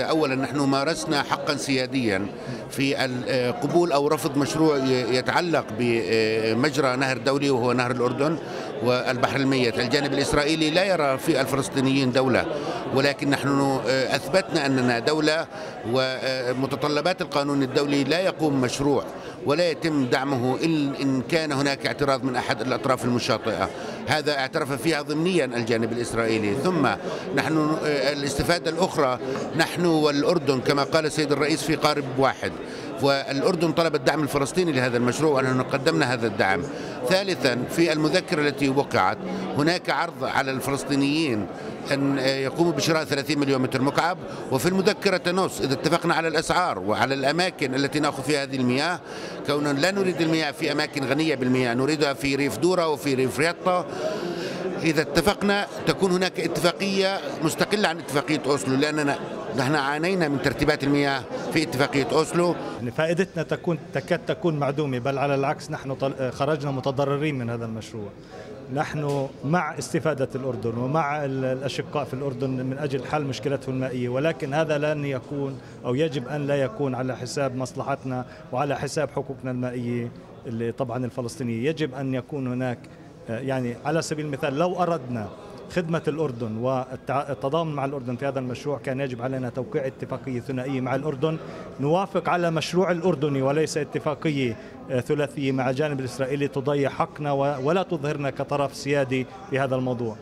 اولا نحن مارسنا حقا سياديا في قبول أو رفض مشروع يتعلق بمجرى نهر دولي وهو نهر الأردن. والبحر الميت. الجانب الإسرائيلي لا يرى في الفلسطينيين دولة ولكن نحن أثبتنا أننا دولة ومتطلبات القانون الدولي لا يقوم مشروع ولا يتم دعمه إن كان هناك اعتراض من أحد الأطراف المشاطئة. هذا اعترف فيها ضمنيا الجانب الإسرائيلي. ثم نحن الاستفادة الأخرى نحن والأردن كما قال السيد الرئيس في قارب واحد والأردن طلب الدعم الفلسطيني لهذا المشروع ونحن قدمنا هذا الدعم. ثالثا في المذكرة التي وقعت هناك عرض على الفلسطينيين أن يقوموا بشراء 30 مليون متر مكعب وفي المذكرة نص إذا اتفقنا على الأسعار وعلى الأماكن التي نأخذ فيها هذه المياه كونا لا نريد المياه في أماكن غنية بالمياه نريدها في ريف دورة وفي ريف رياطة إذا اتفقنا تكون هناك اتفاقية مستقلة عن اتفاقية أوسلو لأننا نحن عانينا من ترتيبات المياه في اتفاقية أوسلو. يعني فائدتنا تكون تكاد تكون معدومة بل على العكس نحن خرجنا متضررين من هذا المشروع. نحن مع استفادة الأردن ومع الأشقاء في الأردن من أجل حل مشكلته المائية ولكن هذا لن يكون أو يجب أن لا يكون على حساب مصلحتنا وعلى حساب حقوقنا المائية اللي طبعا الفلسطينية. يجب أن يكون هناك يعني على سبيل المثال لو أردنا خدمة الأردن والتضامن مع الأردن في هذا المشروع كان يجب علينا توقيع اتفاقية ثنائية مع الأردن. نوافق على مشروع الأردني وليس اتفاقية آه، ثلاثية مع الجانب الإسرائيلي. تضيع حقنا ولا تظهرنا كطرف سيادي في هذا الموضوع.